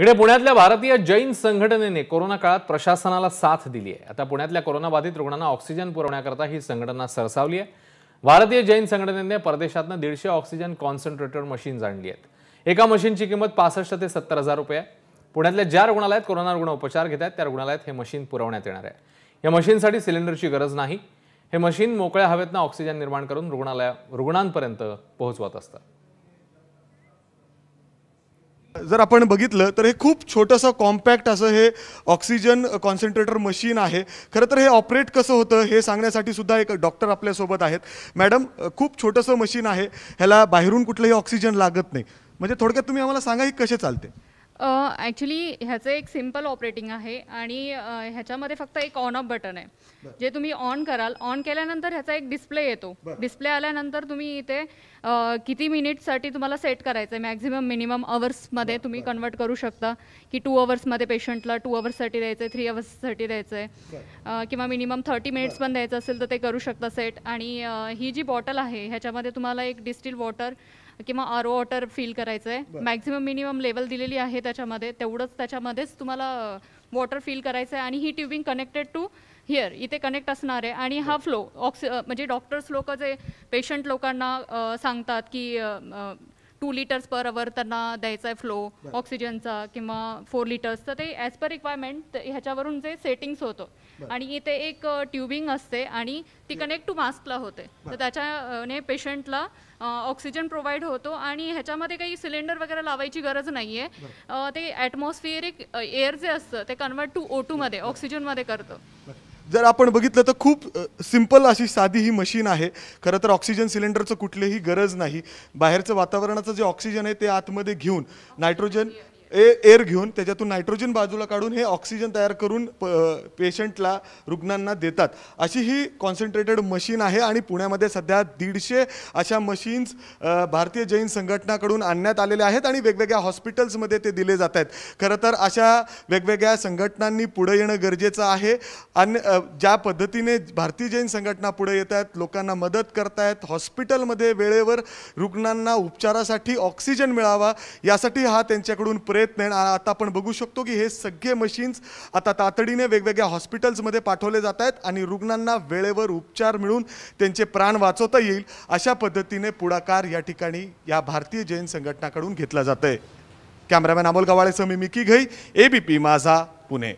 इकडे पुण्यातल्या भारतीय जैन संघटनेने कोरोना काळात प्रशासनाला साथ दिली आहे. आता पुण्यातल्या कोरोनाबाधित रुग्णांना ऑक्सिजन पुरवण्याकरता ही संघटना सरसावली आहे. भारतीय जैन संघटनेने परदेशातनं दीडशे ऑक्सिजन कॉन्सन्ट्रेटर मशीन्स आणली आहेत. एका मशीनची किंमत पासष्ट ते सत्तर हजार रुपये आहे. पुण्यातल्या ज्या रुग्णालयात कोरोना रुग्ण उपचार घेत आहेत त्या रुग्णालयात हे मशीन पुरवण्यात येणार आहे. या मशीनसाठी सिलेंडरची गरज नाही. हे मशीन मोकळ्या हवेतनं ऑक्सिजन निर्माण करून रुग्णालया रुग्णांपर्यंत पोहोचवत असतं. जर आपण बघितलं तर हे खूप छोटंसं कॉम्पॅक्ट असं हे ऑक्सिजन कॉन्सन्ट्रेटर मशीन आहे. खरं तर हे ऑपरेट कसं होतं हे सांगण्यासाठी सुद्धा एक डॉक्टर आपल्यासोबत आहेत. मॅडम खूप छोटंसं मशीन आहे. ह्याला बाहेरून कुठलंही ऑक्सिजन लागत नाही. म्हणजे थोडक्यात तुम्ही आम्हाला सांगा ही कसे चालते? ॲक्च्युली ह्याचं एक सिंपल ऑपरेटिंग आहे आणि अ, ह्याच्यामध्ये फक्त एक ऑन ऑफ बटन आहे. जे तुम्ही ऑन कराल ऑन केल्यानंतर ह्याचा एक डिस्प्ले येतो. डिस्प्ले आल्यानंतर तुम्ही इथे अ, किती मिनिटसाठी तुम्हाला सेट करायचं आहे मॅक्झिमम मिनिमम अवर्समध्ये तुम्ही कन्वर्ट करू शकता. की टू अवर्समध्ये पेशंटला टू अवर्ससाठी द्यायचं आहे थ्री अवर्ससाठी द्यायचं आहे किंवा मिनिमम थर्टी मिनिट्स पण द्यायचं असेल तर ते करू शकता सेट आणि अ, ही जी बॉटल आहे ह्याच्यामध्ये तुम्हाला एक डिस्टिल वॉटर किंवा आर ओ वॉटर फील करायचं आहे मॅक्झिमम मिनिमम लेवल दिलेली आहे त्याच्यामध्ये. तेवढंच त्याच्यामध्येच तुम्हाला वॉटर फील करायचं आहे आणि ही ट्युबिंग कनेक्टेड टू हिअर इथे कनेक्ट असणार आहे. आणि हा फ्लो ऑक्सि म्हणजे डॉक्टर्स लोक जे पेशंट लोकांना सांगतात की टू लिटर्स पर अवर त्यांना द्यायचा आहे फ्लो ऑक्सिजनचा किंवा फोर लिटर्स तर ते ॲज पर रिक्वायरमेंट ह्याच्यावरून जे सेटिंग्स होतं. आणि इथे एक ट्युबिंग असते आणि ती कनेक्ट टू मास्कला होते. तर त्याच्याने पेशंटला ऑक्सिजन प्रोव्हाइड होतो आणि ह्याच्यामध्ये काही सिलेंडर वगैरे लावायची गरज नाही आहे ते ॲटमॉस्फिअरिक एअर जे असतं ते कन्वर्ट टू ओ टूमध्ये ऑक्सिजनमध्ये करतं. जर आपण बघितलं तर खूप सिंपल अशी साधी ही मशीन आहे. खरं तर ऑक्सिजन सिलेंडरचं कुठलीही गरज नाही. बाहेरचं वातावरणाचं जे ऑक्सिजन आहे ते आतमध्ये घेऊन नायट्रोजन ए एअर घेऊन त्याच्यातून नायट्रोजन बाजूला काढून हे ऑक्सिजन तयार करून प पेशंटला रुग्णांना देतात. अशी ही कॉन्सन्ट्रेटेड मशीन आहे आणि पुण्यामध्ये सध्या दीडशे अशा मशीन्स भारतीय जैन संघटनाकडून आणण्यात आलेल्या आहेत आणि वेगवेगळ्या हॉस्पिटल्समध्ये ते दिले जात आहेत. खरं तर अशा वेगवेगळ्या संघटनांनी पुढे येणं गरजेचं आहे. आणि ज्या पद्धतीने भारतीय जैन संघटना पुढे येत आहेत लोकांना मदत करतायत हॉस्पिटलमध्ये वेळेवर रुग्णांना उपचारासाठी ऑक्सिजन मिळावा यासाठी हा त्यांच्याकडून प्रयत्न आहे. आता आपण बघू शकतो की हे सगळे मशीन्स आता तातडीने वेगवेगळ्या हॉस्पिटल्समध्ये पाठवले जात आहेत आणि रुग्णांना वेळेवर उपचार मिळून त्यांचे प्राण वाचवता येईल अशा पद्धतीने पुढाकार या ठिकाणी या भारतीय जैन संघटनाकडून घेतला जात आहे कॅमेरामॅन अमोल गवाळेसह मी मिकी घई एबीपी माझा पुणे.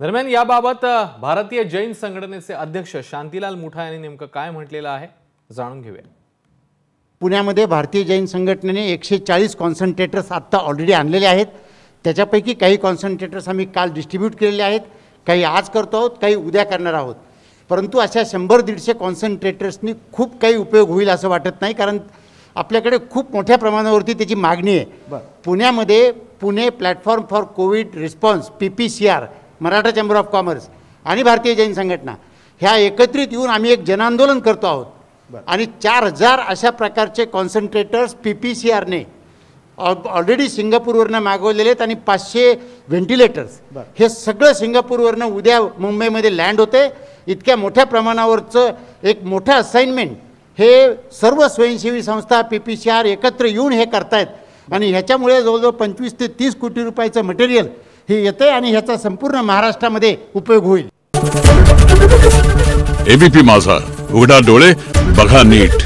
दरम्यान याबाबत भारतीय जैन संघटनेचे अध्यक्ष शांतीलाल मुठा यांनी नेमकं काय म्हटलेलं आहे जाणून घेऊया. पुण्यामध्ये भारतीय जैन संघटनेने एकशे चाळीस कॉन्सन्ट्रेटर्स आत्ता ऑलरेडी आणलेले आहेत. त्याच्यापैकी काही कॉन्सन्ट्रेटर्स आम्ही काल डिस्ट्रीब्यूट केलेले आहेत. काही आज करतो आहोत काही उद्या करणार आहोत. परंतु अशा शंभर दीडशे कॉन्सन्ट्रेटर्सनी खूप काही उपयोग होईल असं वाटत नाही कारण आपल्याकडे खूप मोठ्या प्रमाणावरती त्याची मागणी आहे. पुण्यामध्ये Pune platform for COVID response P P C R Maratha chamber of commerce आणि भारतीय जैन संघटना ह्या एकत्रित येऊन आम्ही एक जनआंदोलन करतो आहोत. आणि चार हजार अशा प्रकारचे कॉन्सन्ट्रेटर्स पी पी सी आरने ऑलरेडी सिंगापूरवरनं मागवलेले आहेत आणि पाचशे व्हेंटिलेटर्स हे सगळं सिंगापूरवरनं उद्या मुंबईमध्ये लँड होते. इतक्या मोठ्या प्रमाणावरचं एक मोठं असाइनमेंट हे सर्व स्वयंसेवी संस्था पी पी सी आर एकत्र येऊन हे करतायत. आणि ह्याच्यामुळे जवळजवळ पंचवीस ते तीस कोटी रुपयाचं मटेरियल हे येतं आणि ह्याचा संपूर्ण महाराष्ट्रामध्ये उपयोग होईल. एबीपी माझा. उघडा डोळे बघा नीट.